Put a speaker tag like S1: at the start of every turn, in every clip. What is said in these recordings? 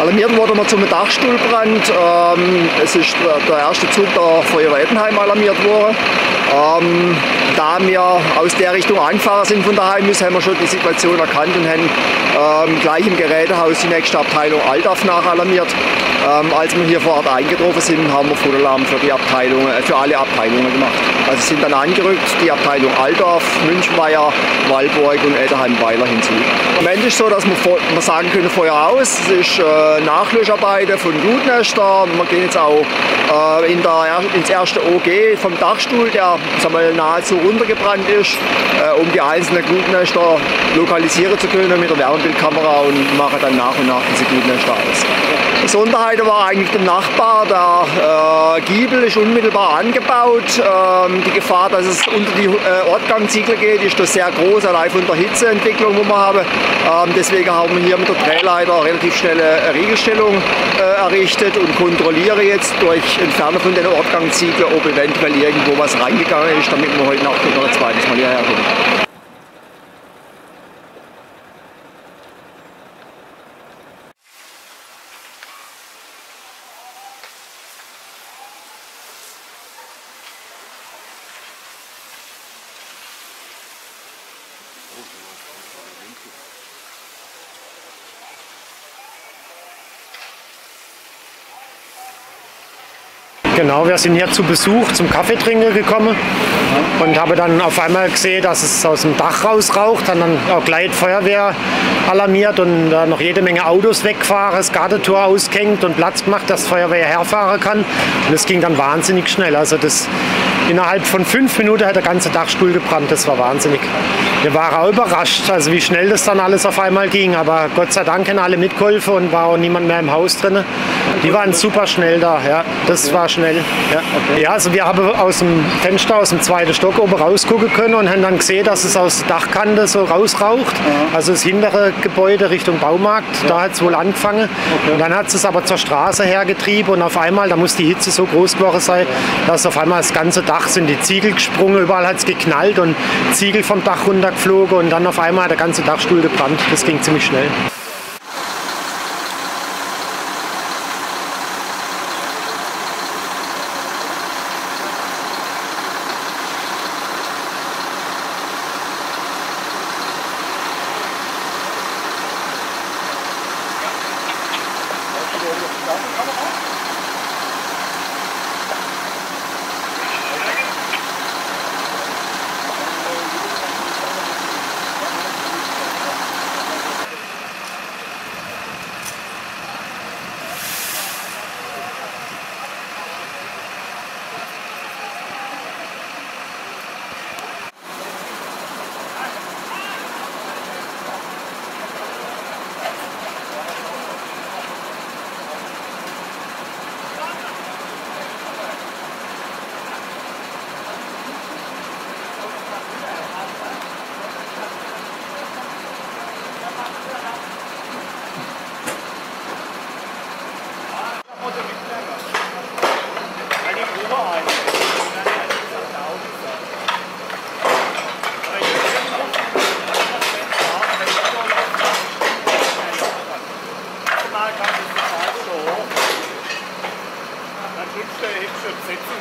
S1: Also
S2: alarmiert wurde man zum Dachstuhlbrand. Ähm, es ist äh, der erste Zug, der von Weidenheim alarmiert wurde. Ähm, da wir aus der Richtung angefahren sind von daheim aus, haben wir schon die Situation erkannt und haben ähm, gleich im Gerätehaus die nächste Abteilung Aldaf nachalarmiert. Ähm, als wir hier vor Ort eingetroffen sind, haben wir Fundalarm für die Abteilung, äh, für alle Abteilungen gemacht. Also sind dann angerückt die Abteilung Aldorf, Münchenweier, Walburg und Ettenheim-Weiler hinzu. Am Ende ist es so, dass wir, wir sagen können, Feuer aus. Es ist äh, Nachlöscharbeiten von Glutnester. Wir gehen jetzt auch äh, in der, ins erste OG vom Dachstuhl, der sagen wir, nahezu runtergebrannt ist, äh, um die einzelnen Glutnester lokalisieren zu können mit der Wärmebildkamera und machen dann nach und nach diese Glutnester aus. Besonderheit war eigentlich der Nachbar, der äh, Giebel ist unmittelbar angebaut. Ähm, die Gefahr, dass es unter die äh, Ortgangziegel geht, ist da sehr groß, allein von der Hitzeentwicklung, die wir haben. Ähm, deswegen haben wir hier mit der Drehleiter relativ schnelle Riegelstellung äh, errichtet und kontrolliere jetzt durch Entfernen von den Ortgangziegeln, ob eventuell irgendwo was reingegangen ist, damit wir heute Nacht noch ein zweites Mal hierher kommen.
S3: Genau, wir sind hier zu Besuch zum Kaffeetrinken gekommen und habe dann auf einmal gesehen, dass es aus dem Dach raus raucht. Dann auch gleich Feuerwehr alarmiert und da noch jede Menge Autos wegfahren, das Gartentor ausgehängt und Platz gemacht, dass Feuerwehr herfahren kann. Und es ging dann wahnsinnig schnell. Also das innerhalb von fünf Minuten hat der ganze Dachstuhl gebrannt. Das war wahnsinnig. Wir waren auch überrascht, also wie schnell das dann alles auf einmal ging. Aber Gott sei Dank haben alle mitgeholfen und war auch niemand mehr im Haus drin. Die waren super schnell da. Ja, das war schnell. Ja, ja also wir haben aus dem Fenster aus dem zweiten Stock oben rausgucken können und haben dann gesehen, dass es aus der Dachkante so rausraucht. Also das hintere Gebäude Richtung Baumarkt, da hat es wohl angefangen. Und dann hat es aber zur Straße hergetrieben und auf einmal, da muss die Hitze so groß geworden sein, dass auf einmal das ganze Dach sind die Ziegel gesprungen, überall hat es geknallt und Ziegel vom Dach runtergeflogen und dann auf einmal hat der ganze Dachstuhl gebrannt. Das ging ziemlich schnell.
S1: Dann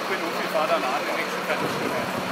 S1: bin und ich fahre dann an, die nächste Fertigstellung.